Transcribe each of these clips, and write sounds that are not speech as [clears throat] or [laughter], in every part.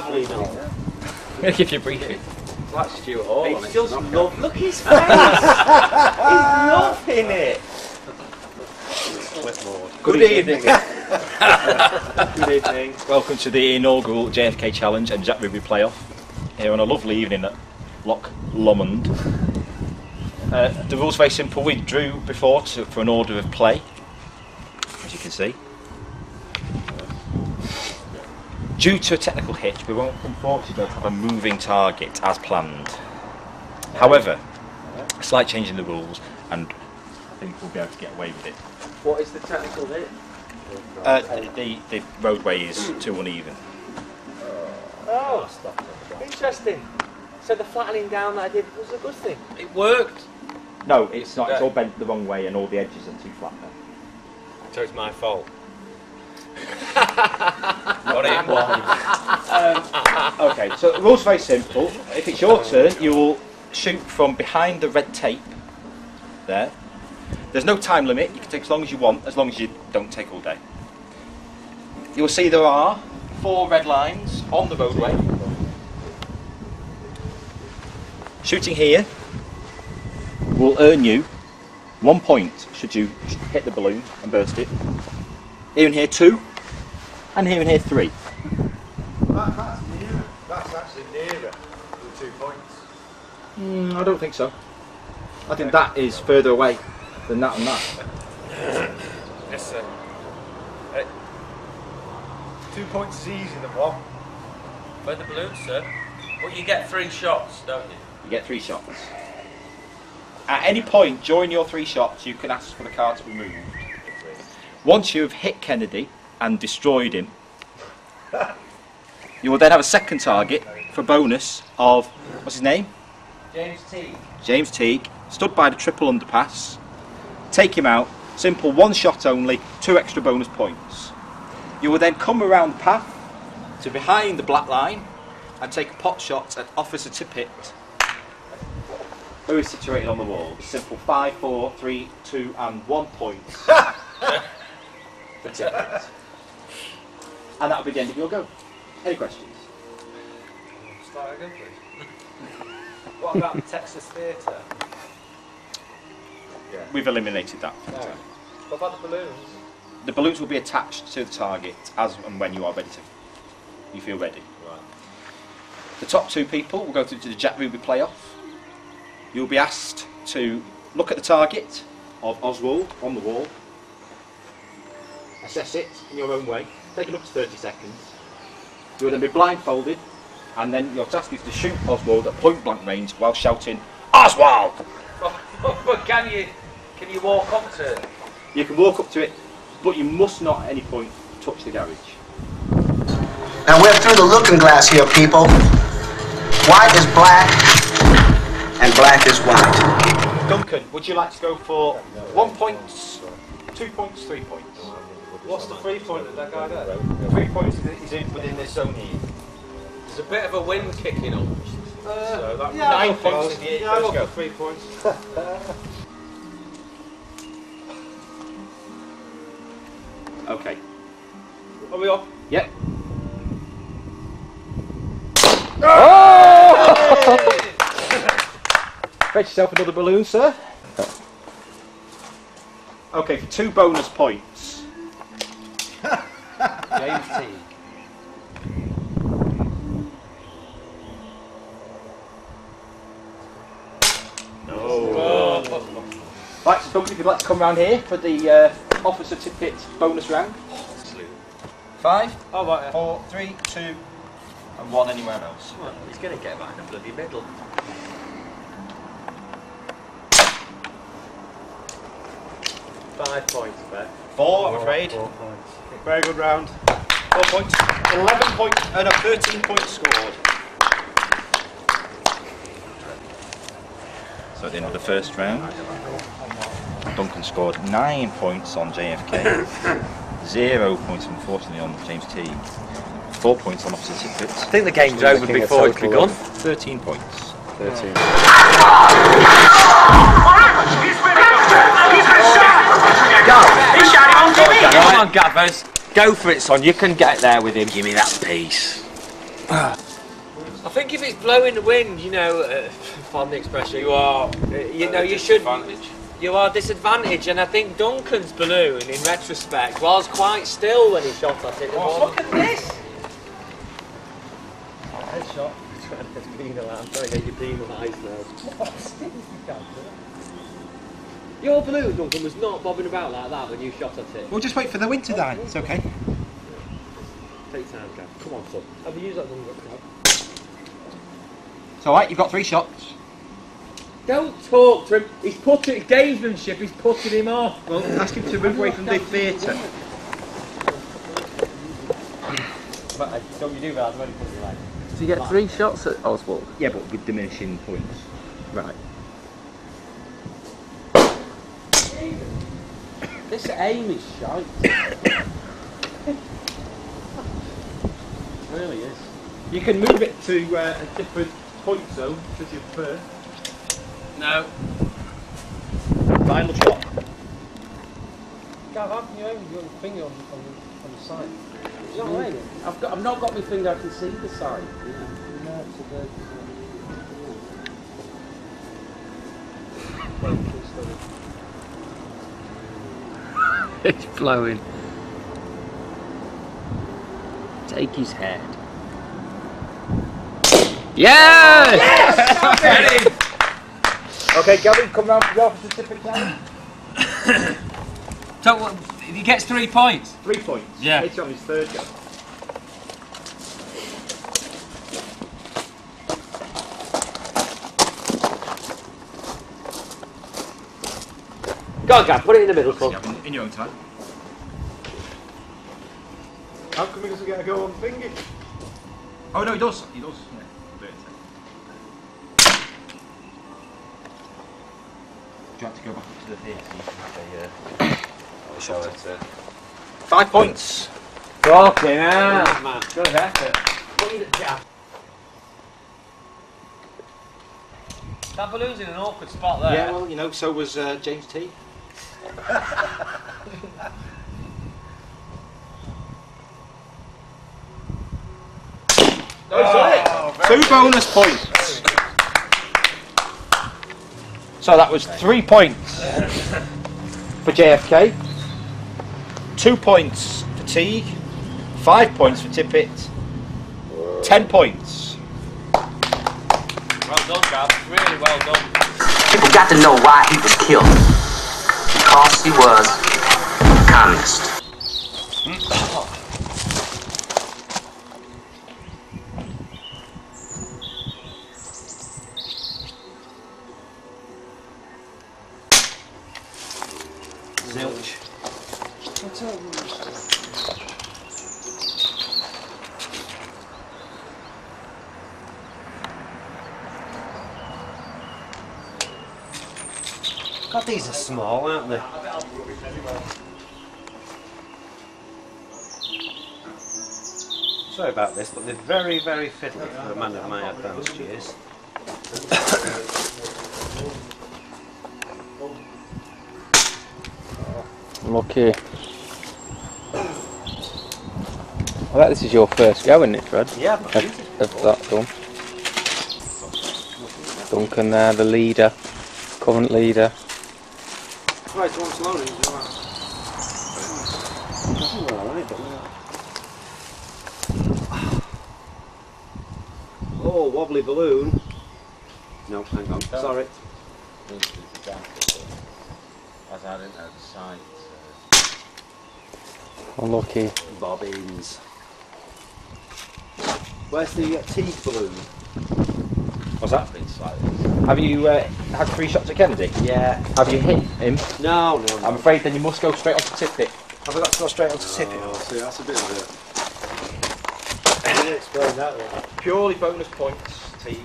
knoll. The gravelly. I'm going to give you a briefing. Like Stuart Hall. on He it. just love. Look at his face. He's loving it. Good evening. [laughs] Good evening. Welcome to the inaugural JFK Challenge and Jack Ruby playoff here on a lovely evening at Loch Lomond. Uh, the rules are very simple. We drew before to, for an order of play, as you can see. Due to a technical hitch, we won't unfortunately have a moving target as planned. However, a slight change in the rules, and I think we'll be able to get away with it. What is the technical hit? Uh, the, the roadway is too uneven. Oh, interesting. So the flattening down that I did was a good thing. It worked. No, it's not. It's all bent the wrong way, and all the edges are too flat. Now. So it's my fault. Got it. Um, okay, so the rules very simple. If it's your turn, you will shoot from behind the red tape. There. There's no time limit. You can take as long as you want, as long as you don't take all day. You will see there are four red lines on the roadway. Shooting here will earn you one point should you hit the balloon and burst it. Here and here two, and here and here three. That, that's nearer. That's actually nearer the two points. Mm, I don't think so. I think that is further away than that and that. Yes, sir. Two points is easier than one. Where the balloons, sir? Well, you get three shots, don't you? You get three shots. At any point during your three shots, you can ask for the card to be moved. Once you have hit Kennedy and destroyed him, you will then have a second target for a bonus of what's his name? James Teague. James Teague, stood by the triple underpass. Take him out. Simple one shot only, two extra bonus points. You will then come around the path to behind the black line and take a pot shot at Officer Tippit, who is situated on the wall. Simple five, four, three, two, and one points [laughs] for Tippit. And that'll be the end of your go. Any questions? Start again, please. [laughs] What about the Texas Theatre? Yeah. We've eliminated that. No. What about the balloons? The balloons will be attached to the target as and when you are ready to. You feel ready. Right. The top two people will go through to the Jack Ruby playoff. You'll be asked to look at the target of Oswald on the wall, assess it in your own way, take it up to 30 seconds. You will then be blindfolded, and then your task is to shoot Oswald at point blank range while shouting, Oswald! [laughs] but can you can you walk up to it? You can walk up to it, but you must not at any point touch the garage. Now we're through the looking glass here, people. White is black, and black is white. Duncan, would you like to go for one point, two points, three points? What's the three point that that guy got? Three points is in, within this zone here. There's a bit of a wind kicking up. Uh, so that yeah, Nine points for- in the Yeah, I'll go go. three points. [laughs] Okay. Are we off? Yep. Oh! Fetch yourself another balloon, sir. Okay, for two bonus points. [laughs] James T. Right, so Duncan, if you'd like to come round here for the uh, Officer Tippit bonus round. Five, Oh, right. yeah. four, three, two, and one anywhere else. Well, he's going to get back in the bloody middle. Five points, bet. Four, I'm afraid. Very good round. Four points. Eleven points. and a thirteen points scored. So at the end of the first round, Duncan scored nine points on JFK, [coughs] zero points unfortunately on James T, four points on Officer I think the game's over before it's begun. thirteen points. Come on, Gabbers. Go for it, son. You can get there with him. Give me that piece. I think if it's blowing the wind, you know, uh, pardon the expression, you are, uh, you know, you should, you are disadvantaged. And I think Duncan's balloon, in retrospect, was quite still when he shot at it. Oh, look at this. Headshot. [laughs] It's penalised. I'm trying to get you penalised now. [laughs] Your balloon, Duncan, was not bobbing about like that when you shot at it. We'll just wait for the wind to die. It's okay. Take time, Gav. Come on, son. Have you used that one, Gav? It's alright, you've got three shots. Don't talk to him. He's putting gamesmanship. He's putting him off. Well, ask him to move away from the theatre. But uh, don't you do that? I'm only putting you like. So you get three shots at Oswald. Yeah, but with diminishing points. Right. This aim is shite. really is. You can move it to uh, a different point zone, if you prefer. No. Final shot. Gav, how can you aim with your finger on, on, the, on the side? You know what I mean? I've, got, I've not got my finger, I can see the side. You know, you know it's a bit, it's blowing. Take his head. Yes! Okay, Gavin, come round for the officer Tippit [coughs] time. So uh, what, he gets three points. Three points. Yeah. It's on his third go. Go on, Gav, put it in the middle, son. Gavin, in your own time. How come he doesn't get a go on thingy? Oh no, he does. He does. Yeah. Do it in a second. Do you want to go back up to the theatre? so you can have a, uh, Show it. Uh, Five points. Fucking hell. Man, good effort. that balloon's in an awkward spot there. Yeah, well, you know, so was uh, James T. Two bonus points. So that was three points for JFK, two points for Teague, five points for Tippit, ten points. Well done, Gav. Really well done. People got to know why he was killed. Because he was a communist. Zilch. God, these are small, aren't they? Sorry about this, but they're very, very fiddly for a man of my advanced years. Lucky. I bet this is your first go, isn't it, Fred? Yeah, of that gun. Duncan there, the leader, current leader. Right, so one's loading. Oh, wobbly balloon. No, hang on. Sorry. As I didn't know the site. Unlucky. Bobbins. Where's the uh, teeth balloon? What's that? Been slightly. Have you uh, had three shots at Kennedy? Yeah. Have you hit him? No, no, no. I'm afraid then you must go straight on to Tippit. Have I got to go straight on to Tippit? Oh, see, that's a bit of a... Can you explain that one? Purely bonus points, team.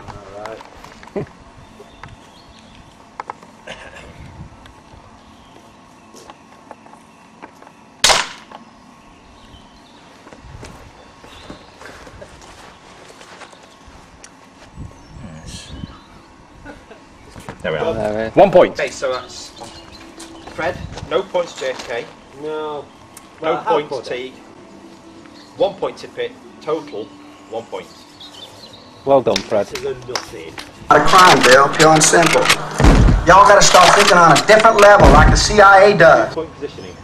One point. Okay, so that's Fred. No points, JFK. No. No Well, how points, could Teague. one point Tippit, total one point. Well done, Fred. This is a nothing. Not a crime, Bill, pure and simple. Y'all gotta start thinking on a different level, like the CIA does. Point positioning.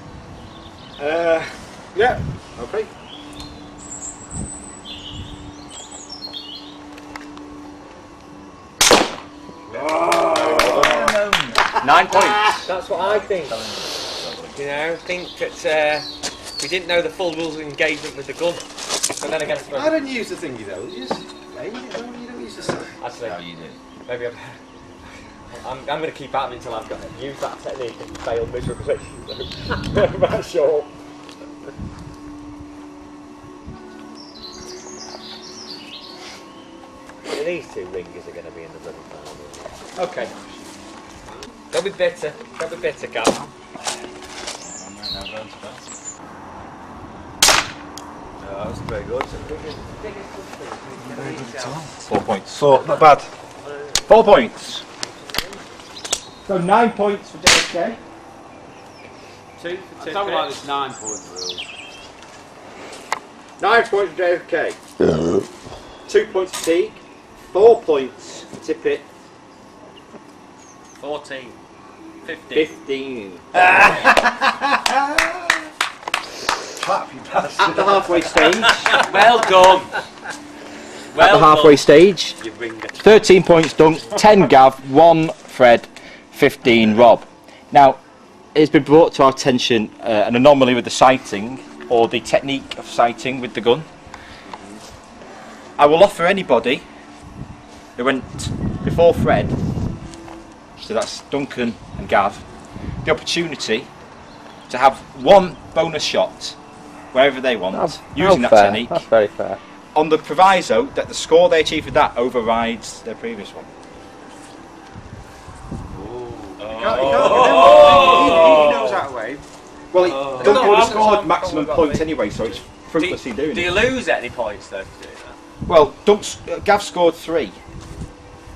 Uh, yeah, okay. Nine points. That's what I think. You know, think that uh, we didn't know the full rules of engagement with the gun. But then again, I suppose- I don't use the thingy though. You just aim it, don't you? You don't use the sight. Actually, maybe I'm, [laughs] I'm, I'm going to keep at it until I've got used that technique and failed miserably. [laughs] That's sure. These two ringers are going to be in the bloody final. Okay. Don't be bitter. Don't be bitter, Gav. Oh, that's very good. Four points. So, not bad. Four points. So nine points for JFK. Two for I don't like this nine point rule. Nine points for JFK. Two points for Teague. Four points for Tippit. 14. 15. Fifteen. [laughs] Clap, you bastard. At the halfway stage. [laughs] Well done. Well At the halfway done. stage. You ringer. 13 points Dunk, 10 Gav, 1 Fred, 15 Rob. Now, it's been brought to our attention uh, an anomaly with the sighting, or the technique of sighting with the gun. I will offer anybody who went before Fred, so that's Duncan and Gav, the opportunity to have one bonus shot wherever they want, using that technique That's very fair. on the proviso that the score they achieve with that overrides their previous one. He can't- he can't- he- he knows how to aim. Well, it, No, Duncan no, would have scored maximum I was- points anyway, so it's fruitless in doing Do it. you lose any points though? for doing that? Well, Dunk's, uh, Gav scored three.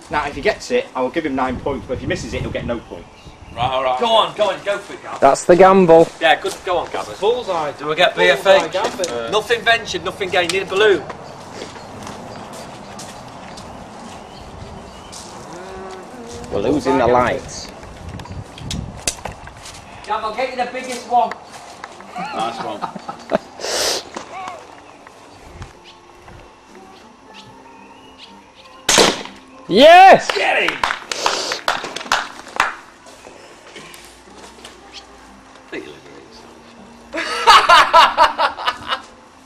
Now, if he gets it, I will give him nine points, but if he misses it, he'll get no points. Right, all right. Go on, go on, go for it, Gav. That's the gamble. Yeah, good. Go on, Gav. Bullseye. Do we get BFH? Uh, nothing ventured, nothing gained. Need a balloon. We're losing the lights. Gav, I'll get you the biggest one. Nice one. Yes! Get him.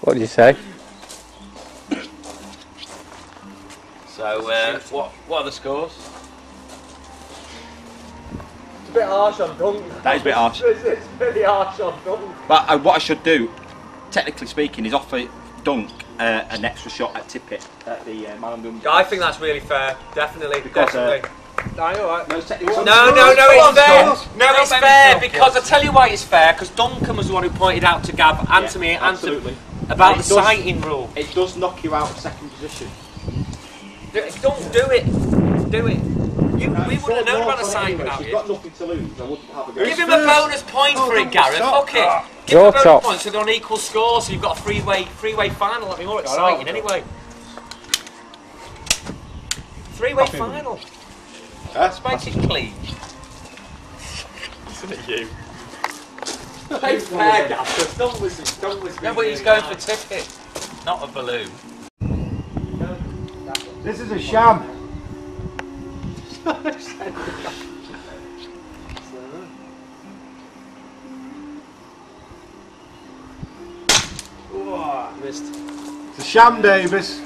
What did you say? So, uh, what, what are the scores? It's a bit harsh on Dunk. That is a bit harsh. It's, it's really harsh on Dunk. But uh, what I should do, technically speaking, is offer Dunk uh, an extra shot at Tippett at the uh, Man on Dunk. I think that's really fair. Definitely, Because, uh, definitely. Aye, all right. No, technically, No, no, no, Come it's fair. No, it's fair make me feel because I tell you why it's fair. Because Duncan was the one who pointed out to Gab and Yeah, to me and absolutely. to about It the does- sighting rule. It does knock you out of second position. Do- Don't do it. Do it. You, we wouldn't have known about the sighting without You've got nothing to lose. I wouldn't have a go. Give him a bonus point for it, Gareth. Fuck it. Ah. Give Your him a bonus top. point so they're on equal score. So you've got a three-way, three-way final. That'd be more exciting anyway. Three-way final. That's Let's it clean. Isn't it you? Play fair, Gav. Don't listen. Don't listen. No, but he's going for Tippit, not a balloon. This is a sham. Missed. It's a sham, Davis.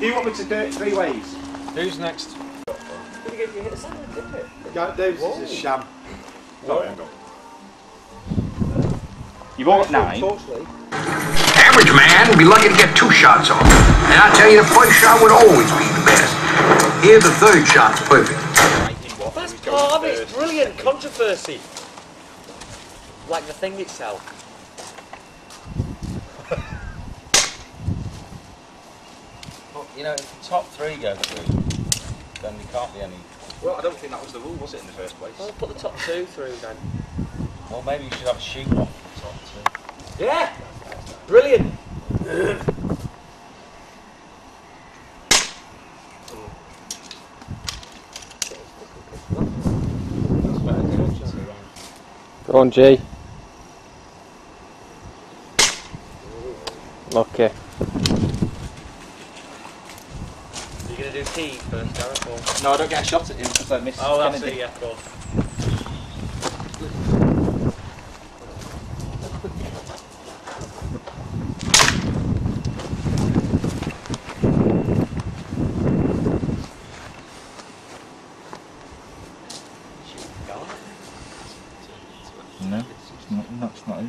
Do you want me to do it three ways? Who's next? Yeah, Davis is a sham. Sorry, I got You've all got nine. Average man would be lucky to get two shots off. And I tell you, the first shot would always be the best. Here, the third shot's perfect. That's part of it. It's brilliant controversy. Like the thing itself. [laughs] Well, you know, if the top three go through, then there can't be any. Well, I don't think that was the rule, was it, in the first place? I'll put the top two through then. Well, maybe you should have a shoot off the top two. Yeah. Brilliant. [laughs] Go on, G. Lucky. You're gonna do T first, Gareth, or? No, I don't get a shot at him because I missed. Oh, that's it, yeah, of course. No, it's not, that's not it.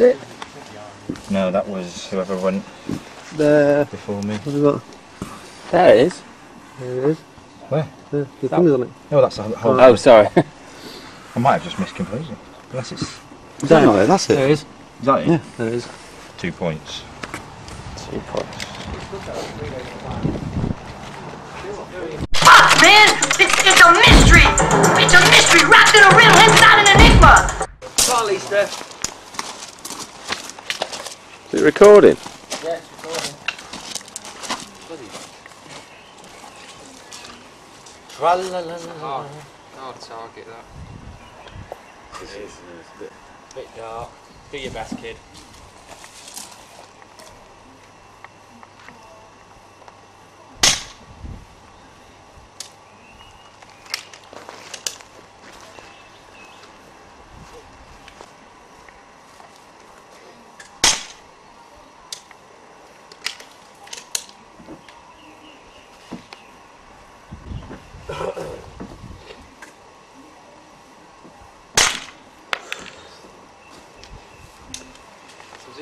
That's it. No, that was whoever went There. before me. What have you got? There it is. There it is. Where? There, your finger's on it. No, that's the whole. Oh, sorry. I might have just missed completely. Unless it's. Is that not it? That's it. there it is. Is that it? Yeah, there it is. Two points. Two points. Fuck, man! It's, it's a mystery! It's a mystery wrapped in a riddle inside an enigma! Come on, Lisa. Is it recording? Yeah, it's recording. Tra-la-la-la. Oh, target that. It is, it is. Bit, bit dark. Do your best, kid.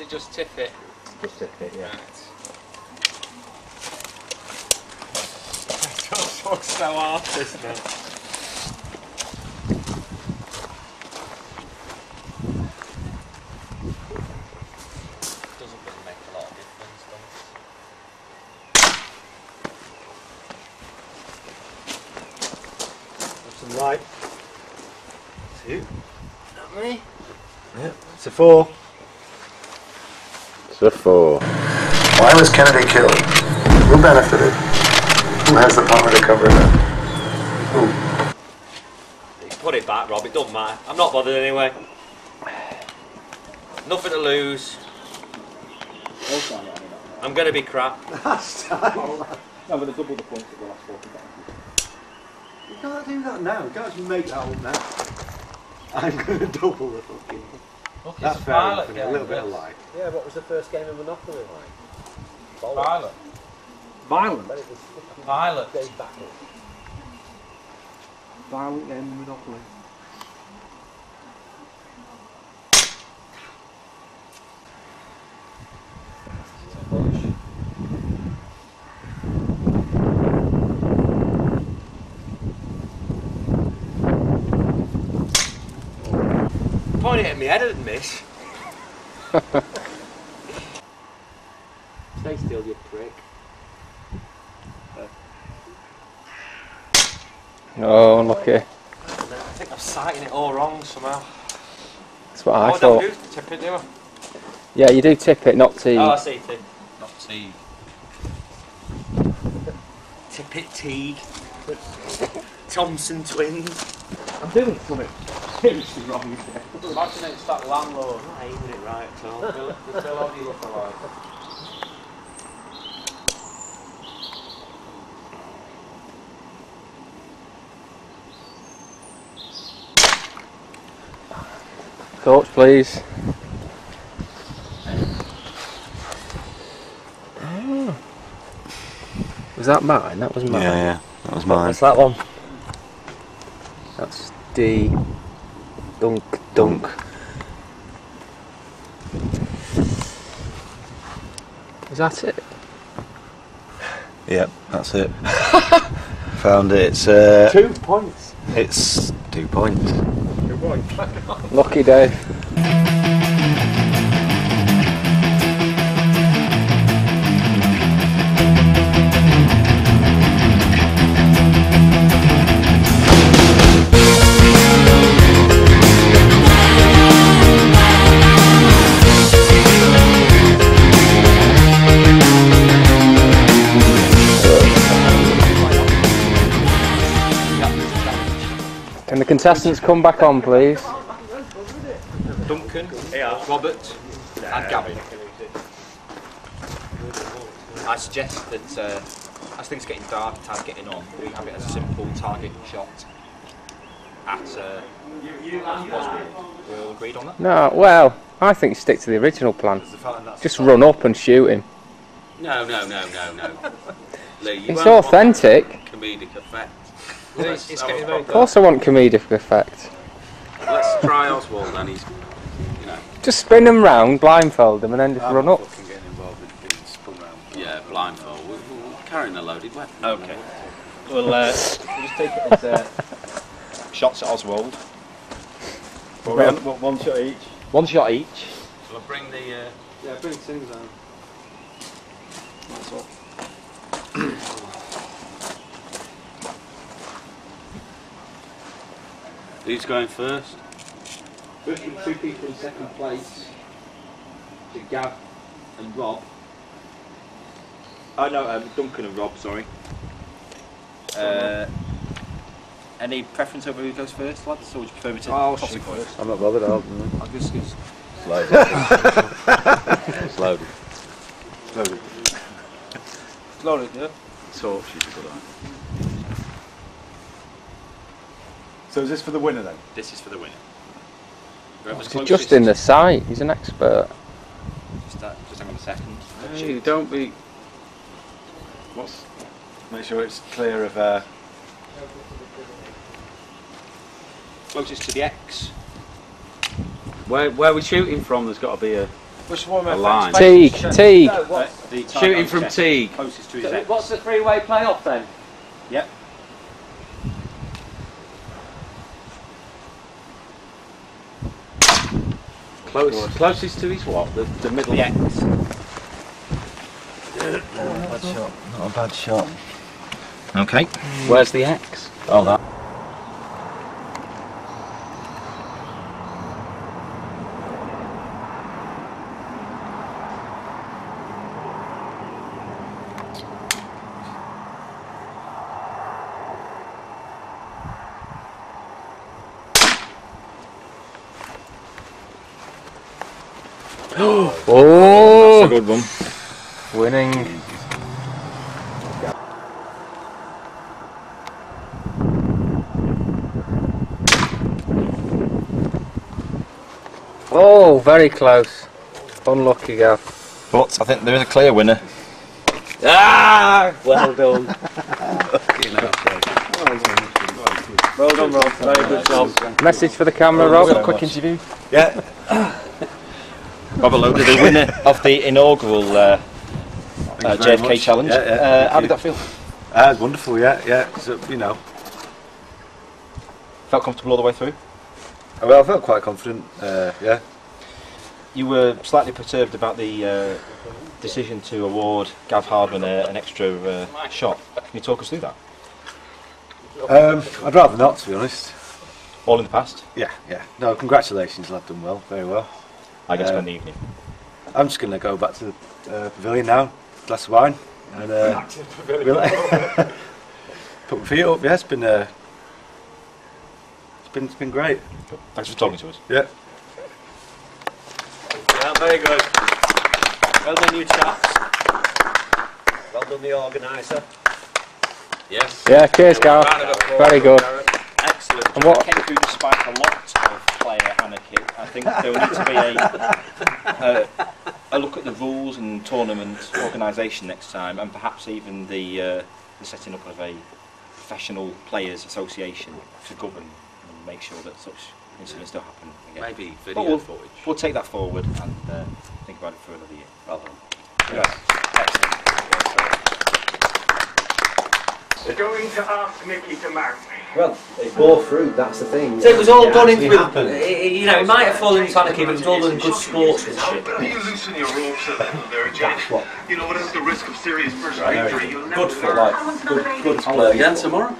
It just tip it? Just tip it, yeah. Don't talk so artist, man. Doesn't really make a lot of difference, does Some light. Two. Not me. It's a four. It's a four. Why was Kennedy killed? Who benefited? Who has the power to cover it up? Who? Put it back, Rob. It doesn't matter. I'm not bothered anyway. Nothing to lose. I'm gonna be crap. Last [laughs] time. No, but they double the points at the last four. You can't do that now. You can't make that up now. I'm going [laughs] to double the fucking. Look, it's That's a fair pilot game. A little bit of light. Yeah, what was the first game of Monopoly like? Bollocks. Pilot. Violent. But it was fucking Pilot. Dave Battle. Violent game of Monopoly. Pointing at me head and miss. Stay still, you prick. Oh, unlucky. I think I'm sighting it all wrong somehow. That's what I oh, don't thought. do tip it, do I? Yeah, you do tip it, not T. Oh, I see it. Not T. Tip it, Teague. Thompson twins. I'm doing something seriously wrong here. Imagine it's that landlord. I'm not aiming it right at all. Bill- The Bill Oddie look alike. Thoughts, please. Oh. Was that mine? That was mine. Yeah, yeah. That was mine. What's that one? That's D. Dunk, dunk. Is that it? Yep, that's it. [laughs] Found it. It's, uh, Two points. it's two points. Lucky Dave. Can the contestants come back on, please? Duncan, Robert, and Gavin. I suggest that uh, as things are getting dark, time's getting on, we have it as a simple target shot at uh, Oswald. We all agreed on that? No, well, I think stick to the original plan. Just run up and shoot him. No, no, no, no, no. Lee, It's authentic. comedic effect. It's, it's have a getting very Of course I want comedic effect. Let's try Oswald and he's, you know, Just spin him round, blindfold him, and then just I'm run not up. fucking getting involved in being spun round. yeah, blindfold. We're, we're carrying a loaded weapon. Okay. We'll, uh, we'll just take it as uh, shots at Oswald. One, one, one shot each. One shot each. We'll bring the. Uh, Yeah, bring things on. That's all. Who's going first? First with two people in second place. To Gav and Rob. Oh no, um, Duncan and Rob, sorry. Uh, any preference over who goes first, lads? Or would you prefer me to I'll toss shoot a coin? I'm not bothered, I'll. I'll just, just Loaded. it's [laughs] loaded. Loaded. load it, yeah. So she's a good one. So is this for the winner then? This is for the winner. He's just in the sight. He's an expert. Just, uh, just hang on a second. Hey, don't be. What's? Make sure it's clear of. Uh, Closest to the X. Where, where we're shooting from, there's got to be a. Which one A line. Teague, Teague. Uh, the Shooting from chest. Teague. Closest to his X. What's the three-way playoff then? Yep. Close, closest to his what? The, the middle. The X. bad shot. Not a bad shot. Okay. Where's the X? Oh, that. [gasps] Oh, That's a good one. winning. Oh, very close. Unlucky, Gav. But I think there is a clear winner. Ah, well [laughs] done. well done, Rob. Very good job. Message for the camera, Rob. quick interview. Yeah. [clears throat] Robert Loader, the [laughs] winner [laughs] of the inaugural uh, uh, JFK challenge. Yeah, yeah, uh, how you. did that feel? Uh, wonderful, yeah, yeah. So, you know, Felt comfortable all the way through? well, I felt quite confident. Uh, yeah. You were slightly perturbed about the uh, decision to award Gav Hardman an extra uh, shot. Can you talk us through that? Um, I'd rather not, to be honest. All in the past? Yeah, yeah. No, congratulations, lad. Done well, very well. I guess Um, spend the evening. I'm just going to go back to the uh, pavilion now, glass of wine, and uh, rela- [laughs] put my feet up. Yeah, it's been uh, it's been it's been great. Thanks for talking to us. Yeah. Yeah, very good. Well done, you chaps. Well done, the organiser. Yes. Yeah, cheers, Gav. Round of applause Very good. Excellent. And what? came through despite a lot of player anarchy. I think there will need to be a, a, a look at the rules and tournament organisation next time, and perhaps even the, uh, the setting up of a professional players association to govern and make sure that such incidents don't happen again. Maybe video we'll, footage. we'll take that forward and uh, think about it for another year. Well done. Going to ask Nicky to marry me. Well, it bore fruit, that's the thing. So it was all It done in actually with, happened. you know, it might have fallen into anarchy, but it was all done in good sportsmanship. But you loosen your ropes a little there, Jake. That's what- You know, without the risk of serious personal injury, you'll never Good for learn. like, good, good I'll play again tomorrow.